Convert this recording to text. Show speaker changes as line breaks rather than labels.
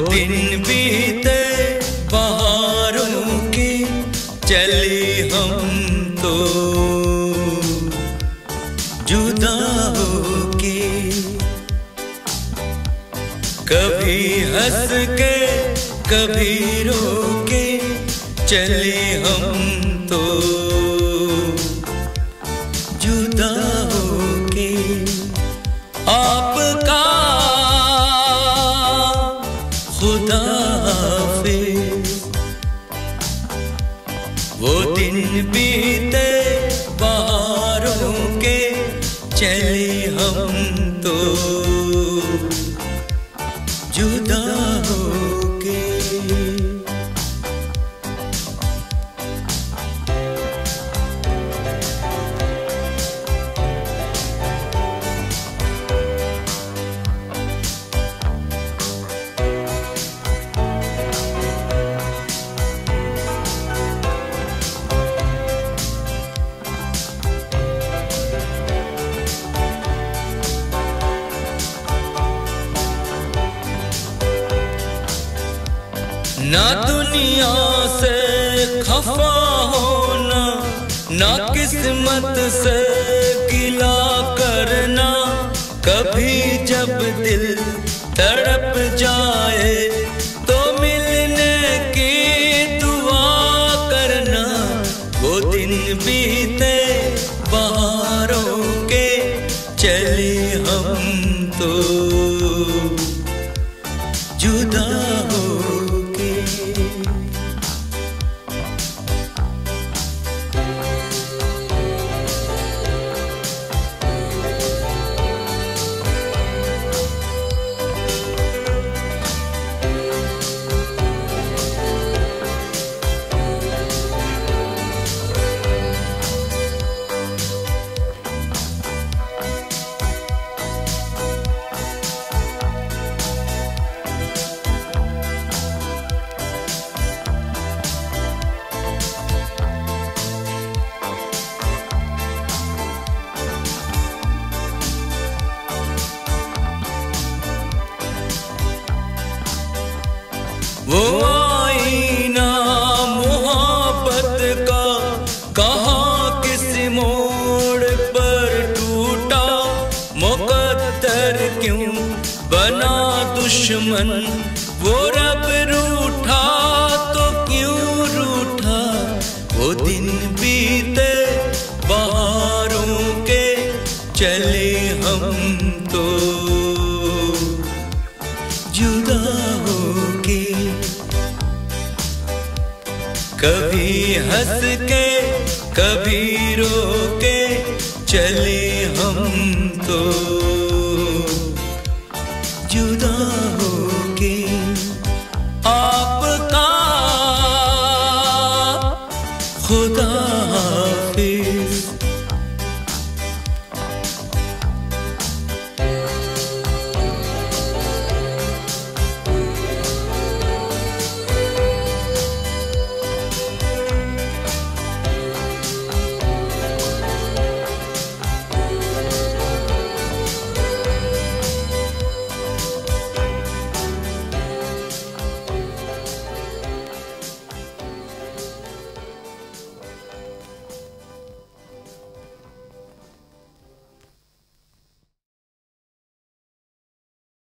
दिन बीते बहारों के चले हम तो। जुदा के कभी हंस के, कभी रो के चले हम बीते बारों के चले हम तो। जुदा ना दुनिया से खफा होना ना किस्मत से गिला करना कभी जब दिल वो आईना मोहब्बत का कहा किस मोड़ पर टूटा? मुकद्दर क्यों बना दुश्मन? वो रब रूठा कभी हंस के कभी रो के चले हम तो। जुदा हो के